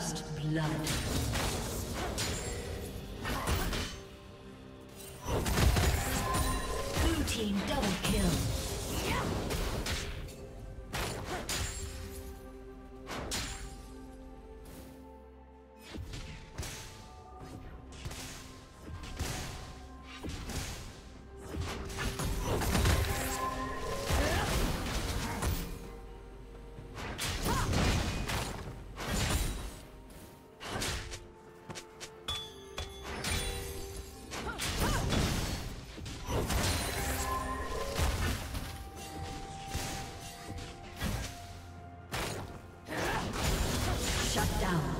First blood. Shut down.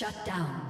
Shut down.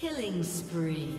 Killing spree.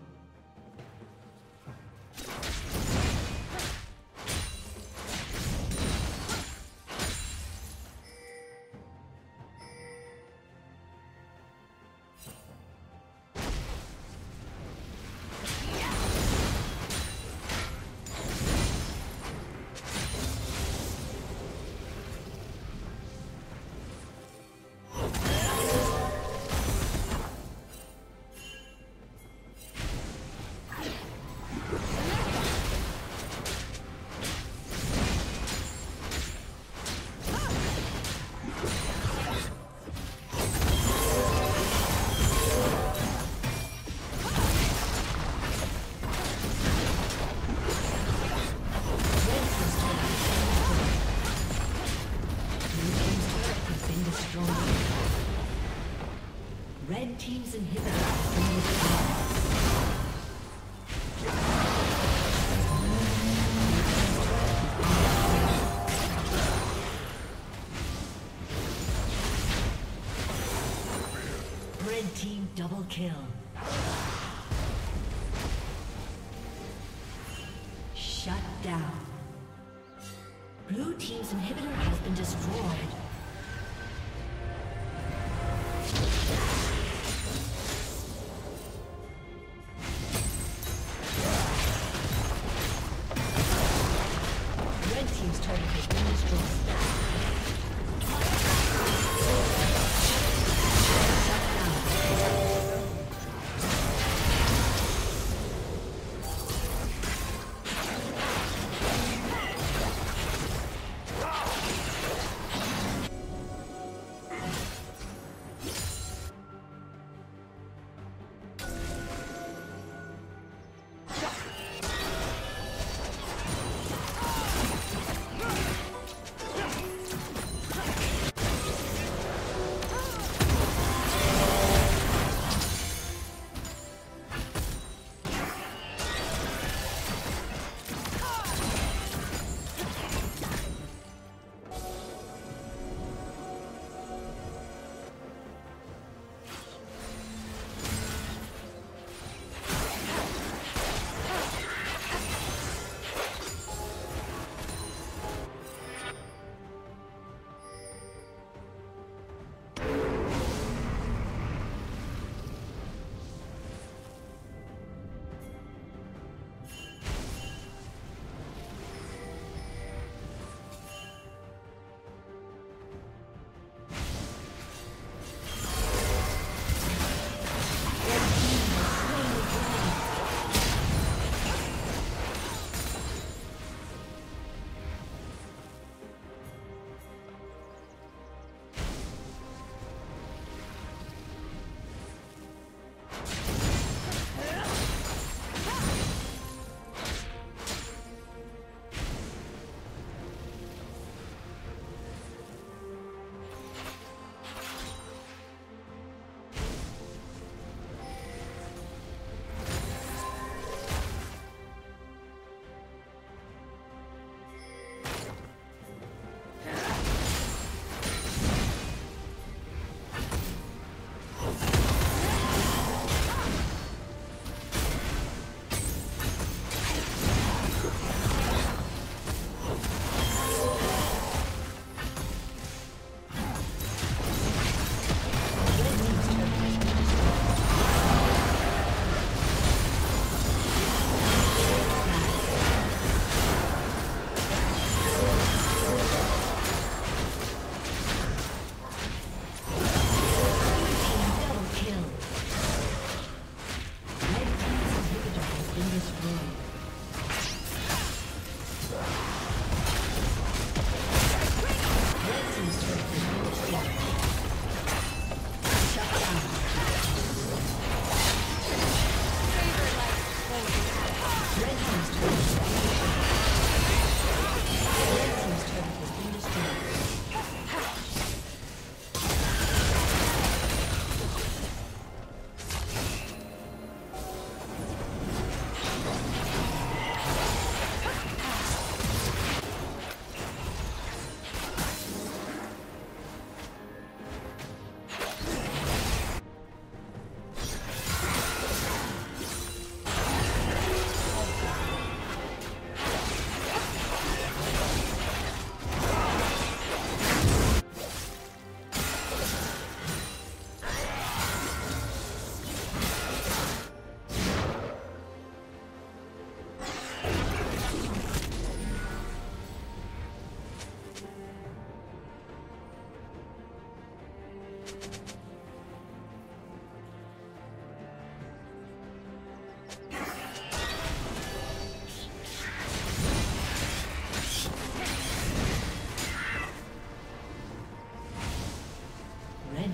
Double kill. Shut down. Blue Team's inhibitor has been destroyed.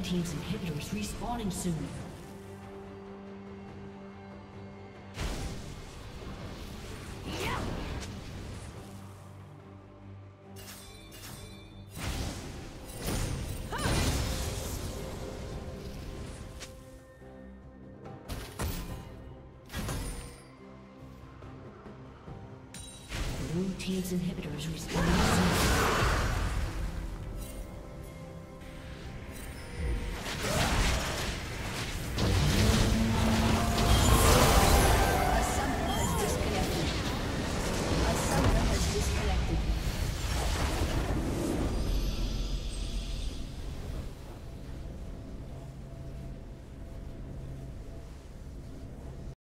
Team's. Team's inhibitor respawning soon.